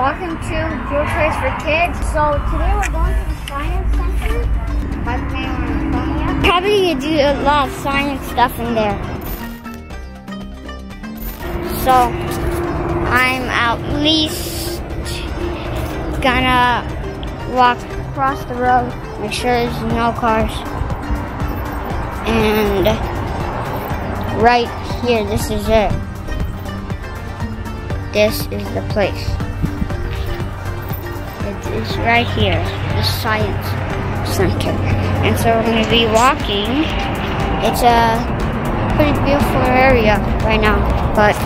Welcome to Joy Toys for Kids. So today we're going to the Science Center. Probably gonna do a lot of science stuff in there. So I'm at least gonna walk across the road, make sure there's no cars. And right here, this is it. This is the place. Is right here, the Science Center. And so we're going to be walking. It's a pretty beautiful area right now, but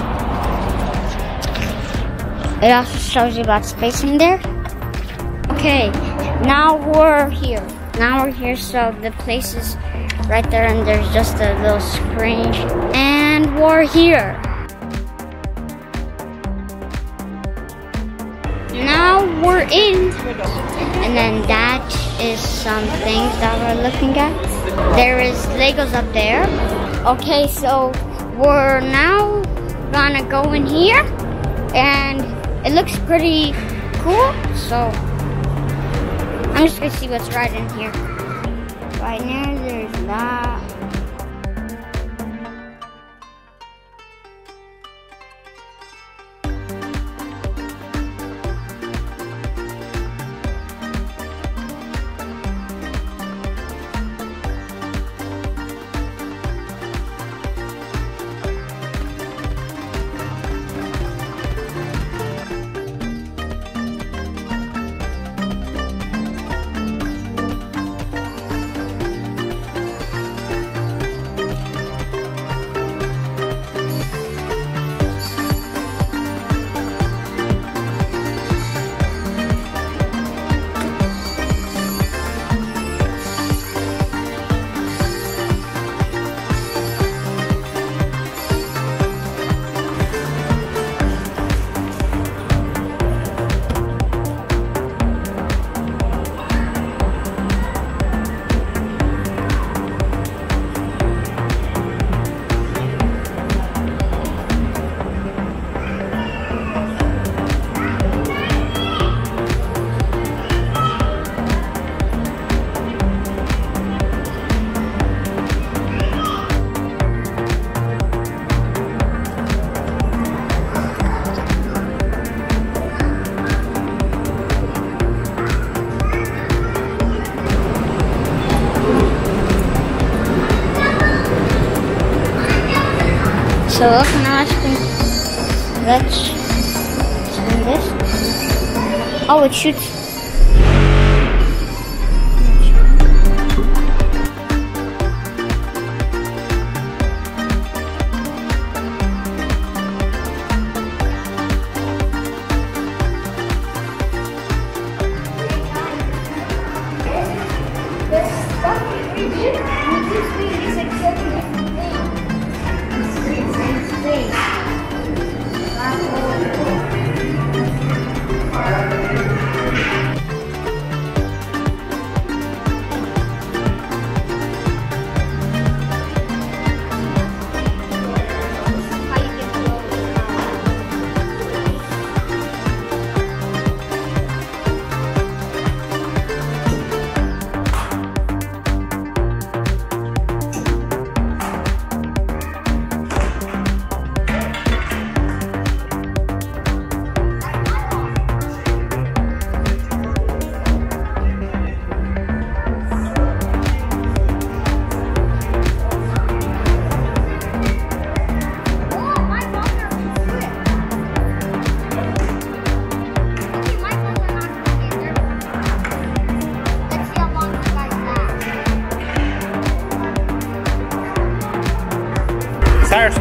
it also shows you about space in there. Okay, now we're here. Now we're here, so the place is right there, and there's just a little screen. And we're here. Now we're in. And then that is some things that we're looking at. There is Legos up there. Okay, so we're now gonna go in here and it looks pretty cool. So I'm just gonna see what's right in here. Right now there's that. So I let's this. Oh it shoots.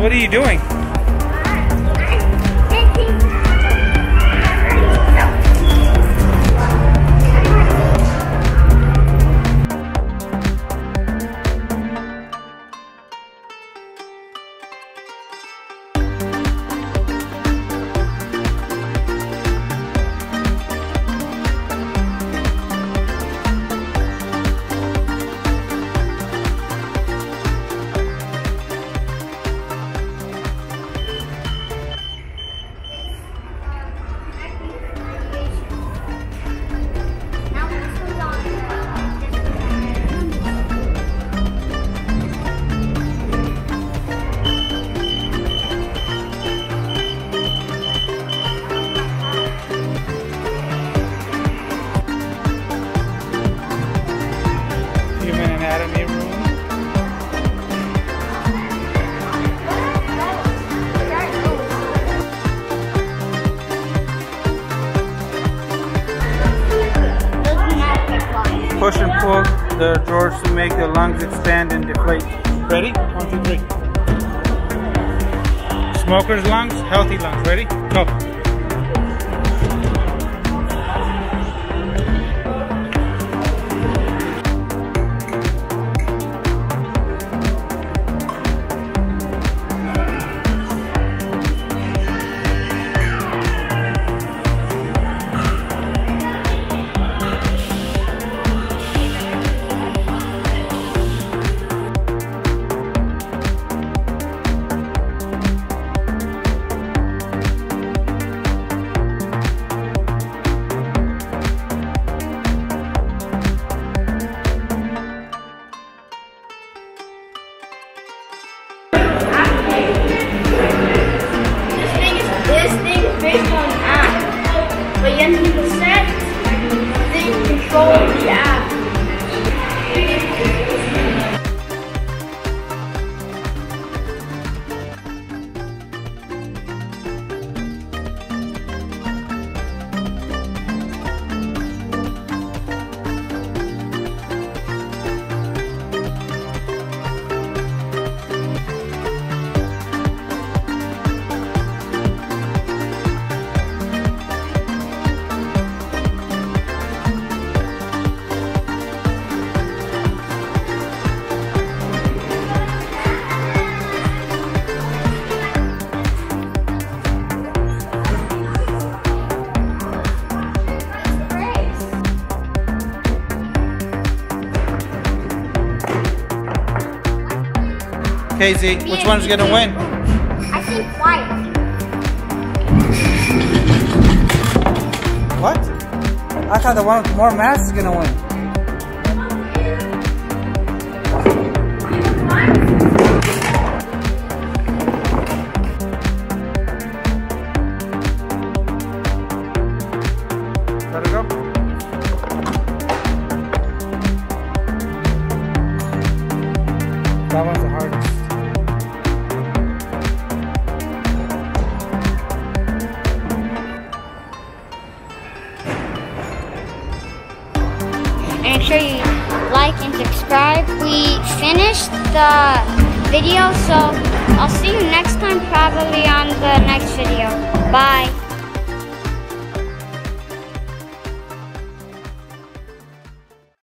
What are you doing? Push and pull the drawers to make the lungs expand and deflate. Ready? One, two, three. Smoker's lungs, healthy lungs. Ready? Go. 10% then control the app. KZ, which one's gonna win? I think white. What? I thought the one with more mass is gonna win. Let it go. That one's make sure you like and subscribe. We finished the video, so I'll see you next time, probably on the next video. Bye.